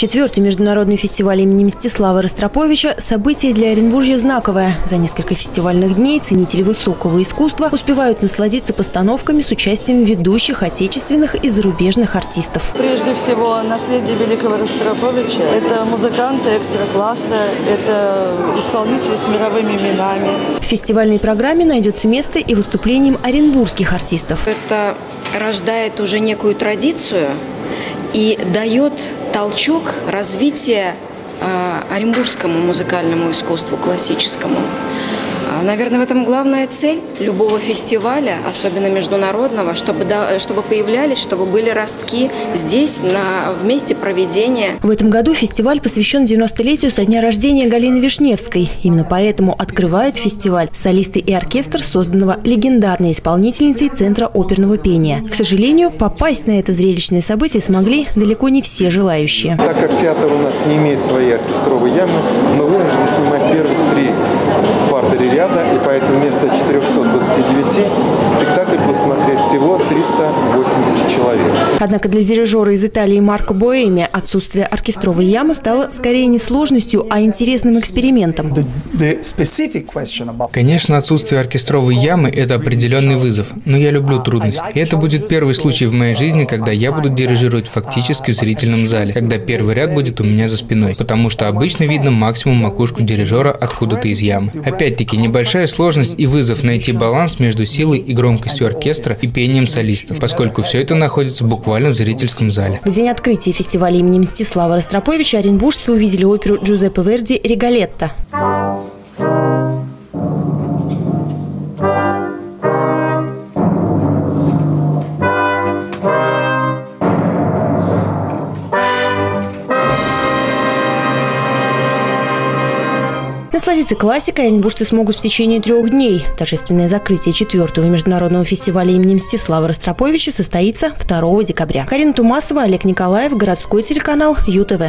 Четвертый международный фестиваль имени Мстислава Ростроповича – событие для Оренбуржья знаковое. За несколько фестивальных дней ценители высокого искусства успевают насладиться постановками с участием ведущих отечественных и зарубежных артистов. Прежде всего, наследие великого Ростроповича – это музыканты экстра-класса, это исполнители с мировыми именами. В фестивальной программе найдется место и выступлением оренбургских артистов. Это рождает уже некую традицию и дает толчок развития э, оренбургскому музыкальному искусству классическому. А, наверное, в этом главная цель любого фестиваля, особенно международного, чтобы, чтобы появлялись, чтобы были ростки здесь, на, в месте проведения. В этом году фестиваль посвящен 90-летию со дня рождения Галины Вишневской. Именно поэтому открывают фестиваль солисты и оркестр, созданного легендарной исполнительницей Центра оперного пения. К сожалению, попасть на это зрелищное событие смогли далеко не все желающие. Так как театр у нас не имеет своей оркестровой ямы, мы вынуждены снимать 380 человек. Однако для дирижера из Италии Марко Боэми отсутствие оркестровой ямы стало скорее не сложностью, а интересным экспериментом. Конечно, отсутствие оркестровой ямы – это определенный вызов, но я люблю трудности. И это будет первый случай в моей жизни, когда я буду дирижировать фактически в зрительном зале, когда первый ряд будет у меня за спиной, потому что обычно видно максимум макушку дирижера откуда-то из ямы. Опять-таки, небольшая сложность и вызов найти баланс между силой и громкостью оркестра и пением солистов, поскольку все это находится буквально в зрительском зале. В день открытия фестиваля имени Мстислава Ростроповича оренбуржцы увидели оперу Джузеппе Верди «Регалетта». Насладиться классикой оренбуржцы смогут в течение трех дней. Торжественное закрытие четвертого международного фестиваля имени Мстислава Ростроповича состоится 2 декабря. Карина Тумасова, Олег Николаев, городской телеканал ЮТВ.